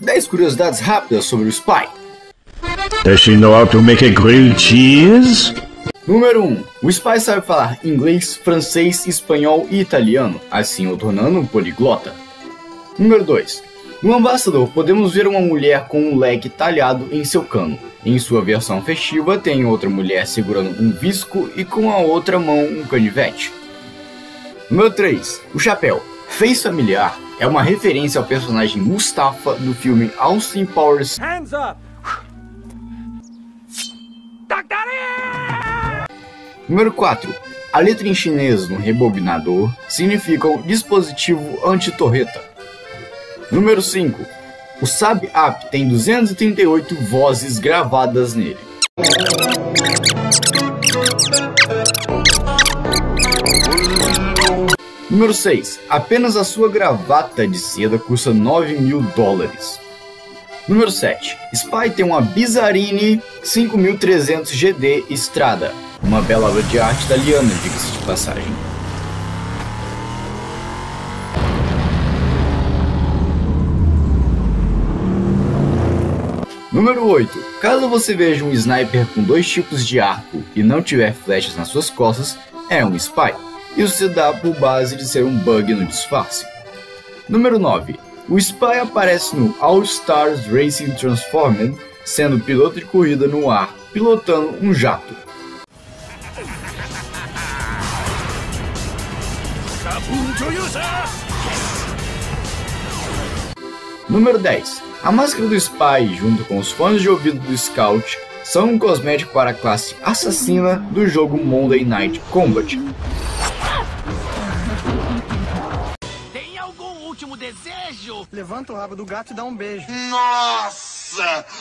10 curiosidades rápidas sobre o Spy. Does she know how to make a grilled cheese? Número 1. O Spy sabe falar inglês, francês, espanhol e italiano, assim o tornando um poliglota. Número 2. No Ambassador podemos ver uma mulher com um leque talhado em seu cano. Em sua versão festiva tem outra mulher segurando um visco e com a outra mão um canivete. Número 3. O chapéu. Fez familiar é uma referência ao personagem Mustafa do filme Austin Powers. Hands up! Número 4. A letra em chinês no rebobinador significa dispositivo anti-torreta. Número 5. O Sab App tem 238 vozes gravadas nele. Número 6. Apenas a sua gravata de seda custa 9 mil dólares. Número 7. Spy tem uma Bizarine 5300 GD Estrada, uma bela obra de arte italiana, diga-se de passagem. Número 8. Caso você veja um sniper com dois tipos de arco e não tiver flechas nas suas costas, é um spy. Isso se dá por base de ser um bug no disfarce. Número 9. O Spy aparece no All Stars Racing Transformed, sendo piloto de corrida no ar, pilotando um jato. Número 10. A máscara do Spy, junto com os fones de ouvido do Scout, são um cosmético para a classe assassina do jogo Monday Night Combat. Último desejo? Levanta o rabo do gato e dá um beijo. Nossa!